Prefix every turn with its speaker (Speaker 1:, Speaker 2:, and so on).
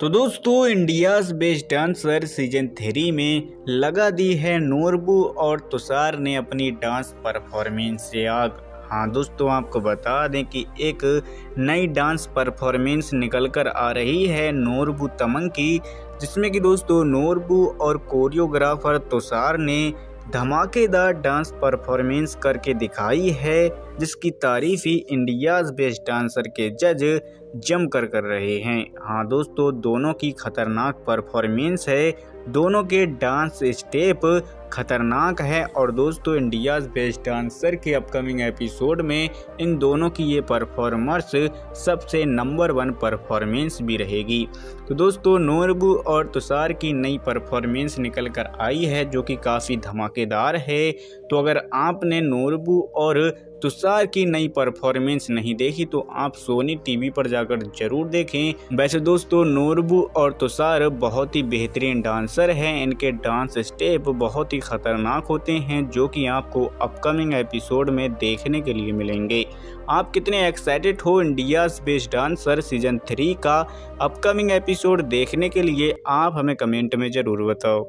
Speaker 1: तो दोस्तों India's best dancer season three में लगा दी है नोरबू और तुषार ने अपनी डांस परफॉर्मेंस से आग। हाँ दोस्तों, आपको बता दें कि एक नई डांस परफॉर्मेंस निकल कर आ रही है नूरबू तमंग की, जिसमें कि दोस्तों, नोरबू और कोरियोग्राफर तुषार ने धमाकेदार डांस परफॉर्मेंस करके दिखाई है, जिसकी तारीफ़ ही इंडियाज़ बेस्ट डांसर के जज जम कर कर रहे हैं। हाँ दोस्तों, दोनों की खतरनाक परफॉर्मेंस है। दोनों के डांस स्टेप खतरनाक है और दोस्तों इंडियाज बेस्ट डांसर के अपकमिंग एपिसोड में इन दोनों की ये परफॉर्मर्स सबसे नंबर वन परफॉर्मेंस भी रहेगी। तो दोस्तों नोरबू और तुषार की नई परफॉर्मेंस निकल कर आई है, जो कि काफ़ी धमाकेदार है। तो अगर आपने नोरबू और तुषार की नई परफॉर्मेंस नहीं देखी तो आप सोनी टीवी पर जाकर ज़रूर देखें। वैसे दोस्तों, नोरबू और तुषार बहुत ही बेहतरीन डांसर हैं। इनके डांस स्टेप बहुत ही खतरनाक होते हैं, जो कि आपको अपकमिंग एपिसोड में देखने के लिए मिलेंगे। आप कितने एक्साइटेड हो India's best dancer season three का अपकमिंग एपिसोड देखने के लिए, आप हमें कमेंट में ज़रूर बताओ।